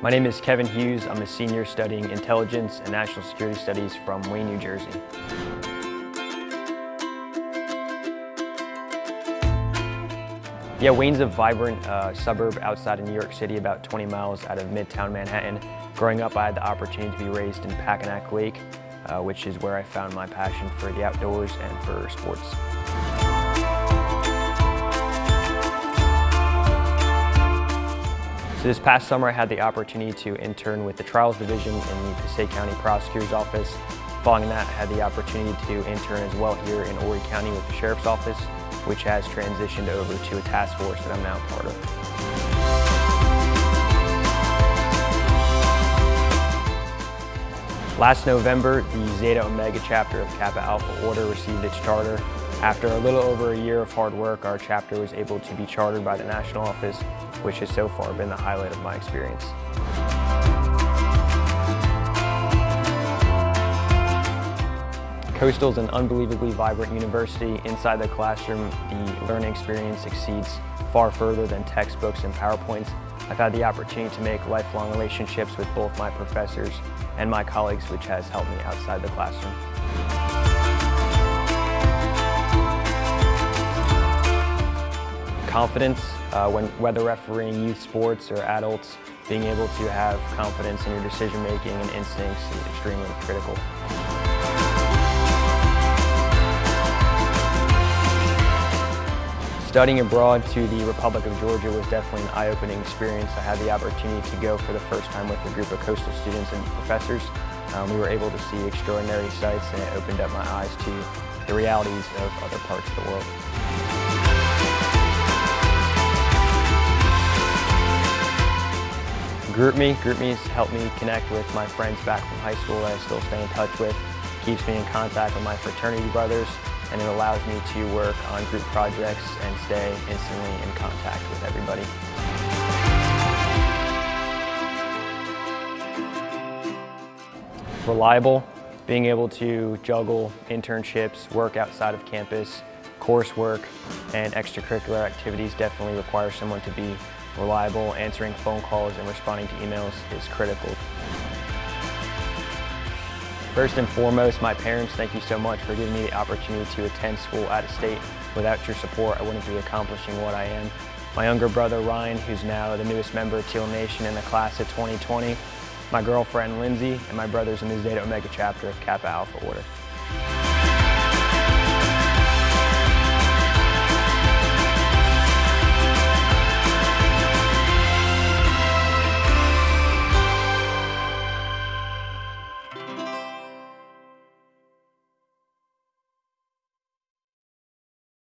My name is Kevin Hughes. I'm a senior studying intelligence and national security studies from Wayne, New Jersey. Yeah, Wayne's a vibrant uh, suburb outside of New York City, about 20 miles out of Midtown Manhattan. Growing up, I had the opportunity to be raised in Packanack Lake, uh, which is where I found my passion for the outdoors and for sports. This past summer I had the opportunity to intern with the Trials Division in the Passaic County Prosecutor's Office. Following that, I had the opportunity to intern as well here in Horry County with the Sheriff's Office, which has transitioned over to a task force that I'm now part of. Last November, the Zeta Omega chapter of Kappa Alpha Order received its charter after a little over a year of hard work, our chapter was able to be chartered by the national office, which has so far been the highlight of my experience. Coastal is an unbelievably vibrant university. Inside the classroom, the learning experience exceeds far further than textbooks and PowerPoints. I've had the opportunity to make lifelong relationships with both my professors and my colleagues, which has helped me outside the classroom. Confidence uh, when whether refereeing youth sports or adults, being able to have confidence in your decision making and instincts is extremely critical. Studying abroad to the Republic of Georgia was definitely an eye-opening experience. I had the opportunity to go for the first time with a group of coastal students and professors. Um, we were able to see extraordinary sights and it opened up my eyes to the realities of other parts of the world. GroupMe. GroupMe has helped me connect with my friends back from high school that I still stay in touch with, keeps me in contact with my fraternity brothers, and it allows me to work on group projects and stay instantly in contact with everybody. Reliable, being able to juggle internships, work outside of campus, coursework, and extracurricular activities definitely require someone to be reliable, answering phone calls and responding to emails is critical. First and foremost, my parents, thank you so much for giving me the opportunity to attend school out of state. Without your support, I wouldn't be accomplishing what I am. My younger brother, Ryan, who's now the newest member of Teal Nation in the class of 2020, my girlfriend, Lindsay, and my brothers in the Zeta Omega chapter of Kappa Alpha Order.